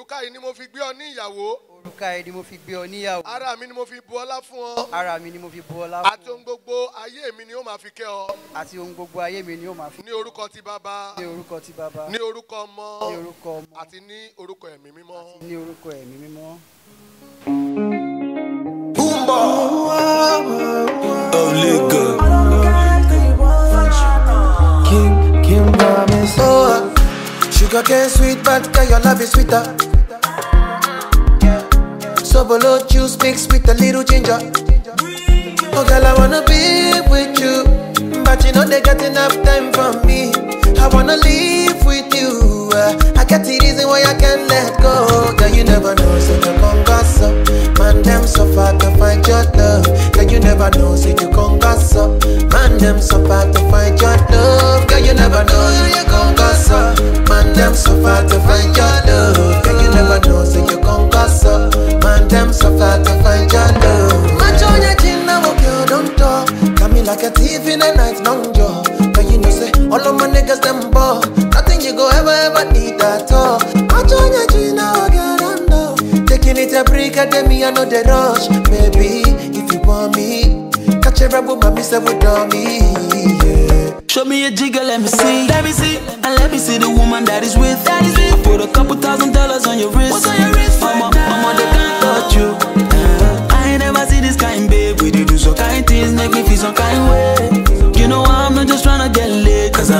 òrùka yìí ni mo fi gbé ọ ní ìyàwó. Òrùka ẹ̀ ni mo fi gbé ọ níyàwó ara mi ni mo fi bu ọlá fún ọ. Ara mi ni mo fi bu ọlá àti fún ohun gbogbo ayé mi ni ó máa fi kẹ́ ọ. Àti ohun gbogbo ayé mi ni ó máa fi ní orúkọ ti bàbá. Ní orúkọ ti bàbá. Ní orúkọ ọmọ. Ní orúkọ ọmọ. Àti ní orúkọ ẹ̀mí mímọ́. ní orúkọ ẹ̀mí mímọ́. King, King promise. Oh, sugar cane sweet, but girl, your love is sweeter. Sobolo juice mixed with a little ginger. Oh, girl, I wanna be with you, but you know they got enough time for me. I wanna live with you. uh, I get the reason why I can't let go. Girl, you never know, so you come gossip. Man, them so far to find your love. Girl, you never know, so you come gossip. Man, them so far to find your love. Girl, you never know, so you come like a night, long jaw. Cause you know, say, all of my niggas, them ball. Nothing you go ever, ever need at all. Match on your now, girl, know. Taking it a break, at me, I know the rush. Baby, if you want me, catch a rebel, mommy, say, with me. Show me a jigger, let me see. Let me see. And let me see the woman that is with. That is with. I put a couple thousand dollars on your wrist.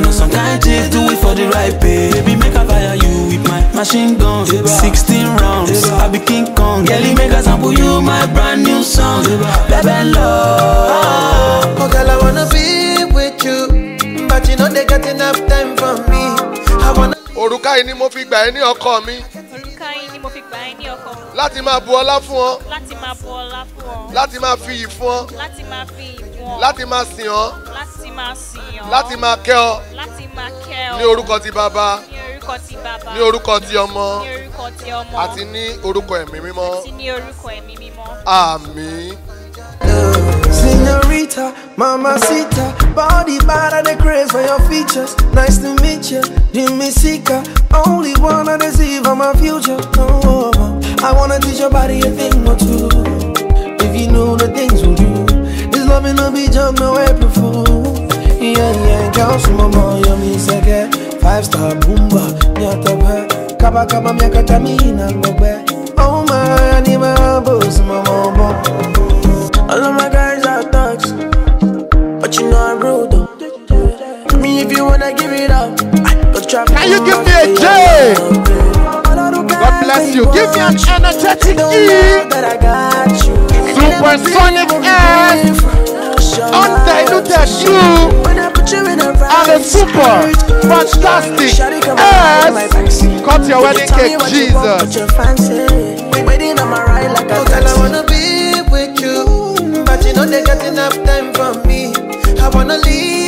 I know some kind chicks do it for the right pay. Baby, make I fire you with my machine gun. 16 rounds, I be King Kong. Girlie, make I sample you my brand new song. Baby, love. Oh, girl, I wanna be with you. But you know they got enough time for me. I wanna. òrùka yìí ni mo fi gbà ẹ́ ní ọkọ mi Olùkà yín ni mo fi gbà ẹ́ ní ọkọ láti máa bu ọlá fún ọ láti máa bu ọlá fún ọ, láti máa fi iyì fún ọ láti máa fi ìfún ọ, láti máa sìn ọ láti máa sìn ọ́, láti máa kẹ́ ọ láti máa kẹ́ ọ, ní orúkọ ti bàbá ní orúkọ ti bàbá, ní orúkọ ti ọmọ ní orúkọ ti ọmọ, àti ní orúkọ ẹ̀mí mímọ́ àti ní orúkọ ẹ̀mí mímọ́. àmín. Senorita, mamacita, body bad and the craze for your features. Nice to meet you, Jimmy Sika. Only wanna deceive on my future. Oh, I wanna teach your body a thing or two. If you know the things be jump no April fool. Yeah, yeah, girl, some more, you me second. Five star boomba, nyata pe. Kaba kaba miaka tamina ngobe. Oh my, I need my boss, mama, mama. All of my guys are thugs, but you know I'm rude though. I if you wanna give it up, trap. Can you give me a J? God bless you. Give me an energetic E. Supersonic S. Undiluted U. And a super fantastic S. Cut your wedding cake, Jesus. Oh, girl, I wanna be with you, but you know they got enough time for me. I wanna leave